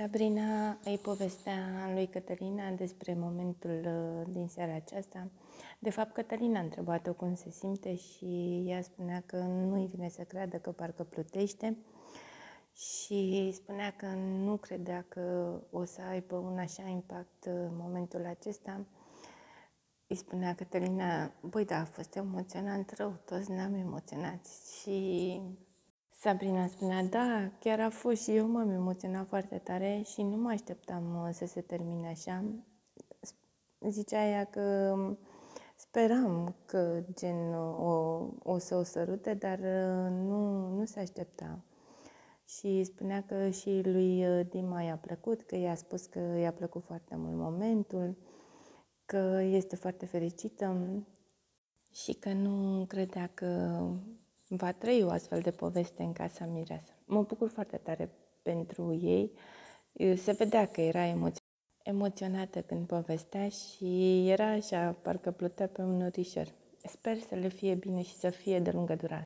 Sabrina îi povestea lui Cătălina despre momentul uh, din seara aceasta. De fapt, Cătălina a întrebat-o cum se simte și ea spunea că nu-i vine să creadă că parcă plutește și spunea că nu credea că o să aibă un așa impact uh, momentul acesta. Îi spunea Cătălina, băi, da, a fost emoționant rău, toți ne-am emoționat și Sabrina spunea, da, chiar a fost și eu m-am emoționat foarte tare și nu mă așteptam uh, să se termine așa. Zicea ea că speram că gen o, o să o sărute, dar uh, nu, nu se aștepta. Și spunea că și lui uh, Dima i-a plăcut, că i-a spus că i-a plăcut foarte mult momentul, că este foarte fericită și că nu credea că va trăi o astfel de poveste în casa mireasă. Mă bucur foarte tare pentru ei. Se vedea că era emoționată emoționată când povestea și era așa, parcă plutea pe un norișor. Sper să le fie bine și să fie de lungă durată.